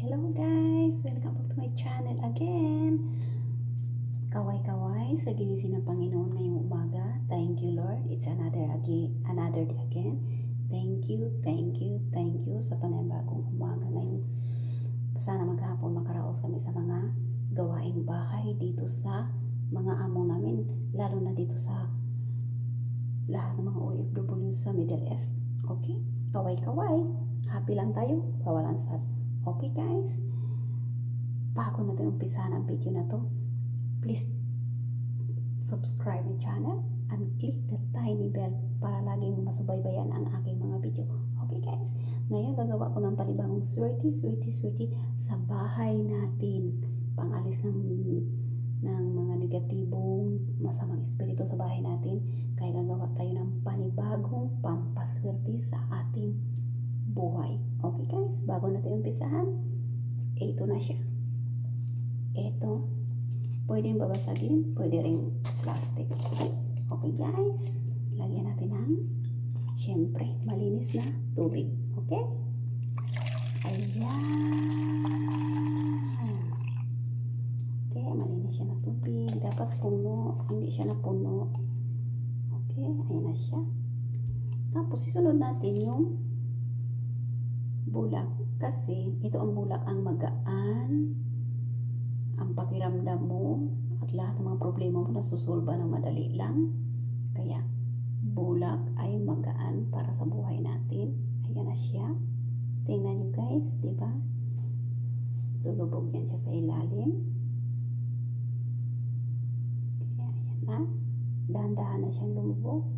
Hello guys! Welcome back to my channel again! Kaway-kaway sa ginising ng Panginoon ngayong umaga. Thank you Lord. It's another again, another day again. Thank you, thank you, thank you sa panibagong umaga ngayong sana maghapon makaraos kami sa mga gawaing bahay dito sa mga amo namin, lalo na dito sa lahat ng mga OFW sa Middle East. Okay? Kaway-kaway. Happy lang tayo. Bawalan sad. Okay guys? Bago natin umpisahan ang video na to, please subscribe my channel and click the tiny bell para laging masubaybayan ang aking mga video. Okay guys? Ngayon gagawa ko ng panibagong swerte, swerte, swerte sa bahay natin. Pangalis ng ng mga negatibong masamang espiritu sa bahay natin. Kaya gagawa tayo ng panibagong pampaswerte sa ating buhay. Okay guys, bago natin umpisahan, ito na siya. Ito, pwedeng babasagin, pwede ring plastic. Okay guys, lagyan natin ng, syempre, malinis na tubig. Okay? Ayan. Okay, malinis siya na tubig. Dapat puno, hindi siya na puno. Okay, ayan na siya. Tapos, isunod natin yung bulak. Kasi ito ang bulak ang magaan ang pakiramdam mo at lahat ng mga problema mo nasusolba ng madali lang. Kaya bulak ay magaan para sa buhay natin. Ayan na siya. Tingnan nyo guys di ba? Lulubog yan siya sa ilalim. Kaya ayan na. Dahan-dahan na siyang lumubog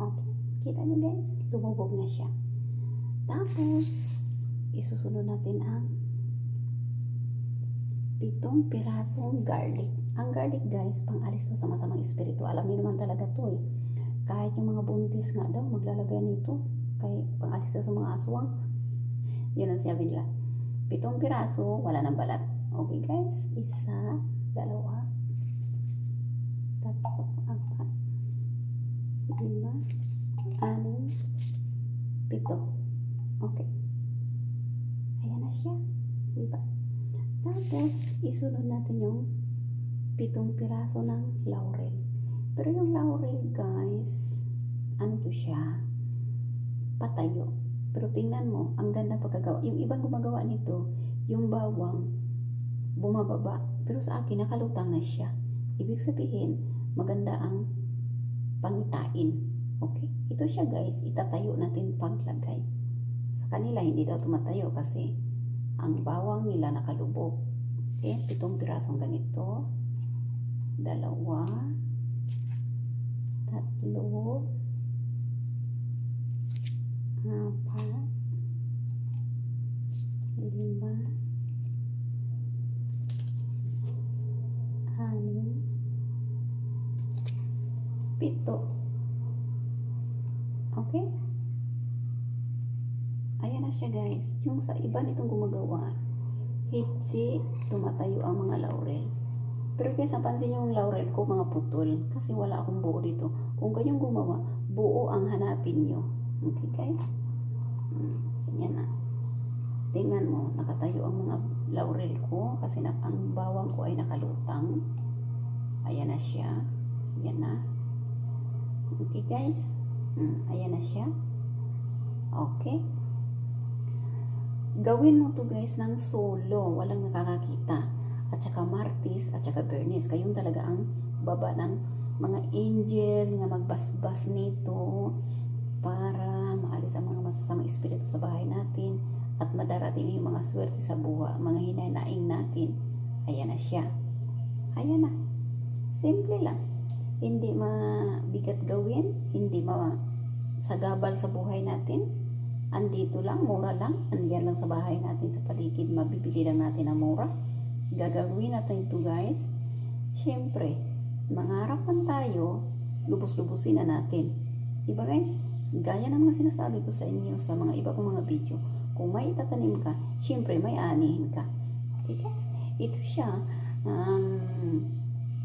Okay. Kita nyo guys, lumubog na siya. Tapos, isusunod natin ang pitong pirasong garlic. Ang garlic guys, pang alis to sa masamang espiritu. Alam niyo naman talaga to eh. Kahit yung mga buntis nga daw, maglalagay nito. Kay pang alis to sa mga aswang. Yun ang sabi nila. Pitong piraso, wala nang balat. Okay guys, isa, dalawa, tatlo, apat, lima, anim, pito. Okay. Ayan na siya. Diba? Tapos, isunod natin yung pitong piraso ng laurel. Pero yung laurel, guys, ano to siya? Patayo. Pero tingnan mo, ang ganda pagkagawa. Yung ibang gumagawa nito, yung bawang, bumababa. Pero sa akin, nakalutang na siya. Ibig sabihin, maganda ang pangitain. Okay? Ito siya guys, itatayo natin paglagay. Sa kanila, hindi daw tumatayo kasi ang bawang nila nakalubog. Okay? Pitong pirasong ganito. Dalawa. Tatlo. Apat. Lima. Anim. Pito. Okay? Ayan na siya guys. Yung sa iba nitong gumagawa, hindi tumatayo ang mga laurel. Pero guys, napansin yung laurel ko mga putol. Kasi wala akong buo dito. Kung kayong gumawa, buo ang hanapin nyo. Okay guys? Hmm, ganyan na. Tingnan mo, nakatayo ang mga laurel ko. Kasi na, ang bawang ko ay nakalutang. Ayan na siya. Ayan na. Okay guys? Hmm, ayan na siya. Okay. Gawin mo to guys ng solo. Walang nakakakita. At saka martis at saka bernice. Kayong talaga ang baba ng mga angel nga magbasbas nito para maalis ang mga masasamang espiritu sa bahay natin at madarating yung mga swerte sa buwa, mga hinanaing natin. Ayan na siya. Ayan na. Simple lang hindi mabigat gawin, hindi ma sagabal sa buhay natin. Andito lang, mura lang, andiyan lang sa bahay natin sa paligid, mabibili lang natin ang mura. Gagawin natin ito guys. Siyempre, mangarapan tayo, lubos-lubusin na natin. Diba guys? Gaya ng mga sinasabi ko sa inyo sa mga iba kong mga video, kung may itatanim ka, siyempre may anihin ka. Okay guys? Ito siya, um,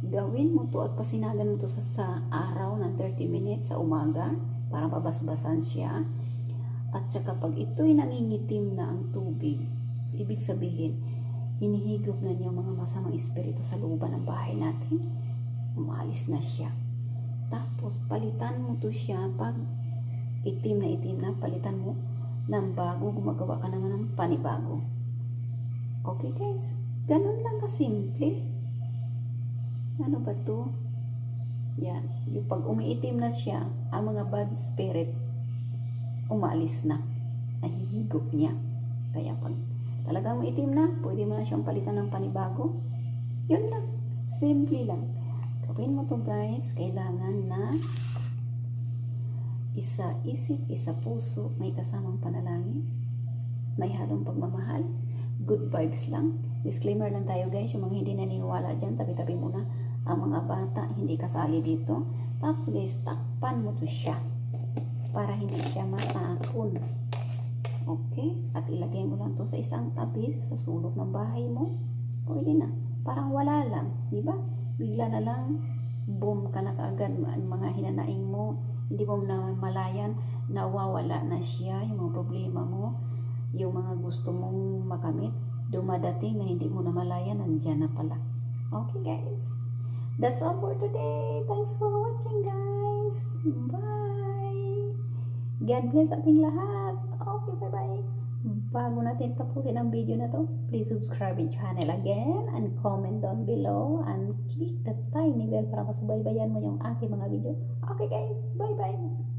gawin mo to at pasinagan mo to sa, sa araw ng 30 minutes sa umaga para mabasbasan siya At saka pag ito'y nangingitim na ang tubig, ibig sabihin, hinihigop na niyo mga masamang espiritu sa looban ng bahay natin, umalis na siya. Tapos, palitan mo to siya pag itim na itim na, palitan mo ng bago, gumagawa ka naman ng panibago. Okay guys, ganun lang kasimple. Ano ba to? Yan, yung pag umiitim na siya, ang mga bad spirit, umalis na. Nahihigop niya. Kaya pag talagang maitim na, pwede mo na siyang palitan ng panibago. Yun lang. Simple lang. Gawin mo to guys. Kailangan na isa isip, isa puso, may kasamang panalangin, may halong pagmamahal, good vibes lang. Disclaimer lang tayo guys, yung mga hindi naniniwala dyan, tabi-tabi muna ang mga bata, hindi kasali dito. Tapos guys, takpan mo to siya para hindi siya matakon. Okay? At ilagay mo lang to sa isang tabi sa sulok ng bahay mo. Pwede na. Parang wala lang. Di ba? Bigla na lang, boom ka na kaagad mga hinanaing mo. Hindi mo na malayan, nawawala na siya, yung mga problema mo, yung mga gusto mong makamit, dumadating na hindi mo na malayan, nandyan na pala. Okay guys? That's all for today. Thanks for watching guys. Bye! God bless ating lahat. Okay, bye-bye. Bago natin tapusin ang video na to, please subscribe my channel again and comment down below and click the tiny bell para masubaybayan mo yung aking mga video. Okay guys, bye-bye!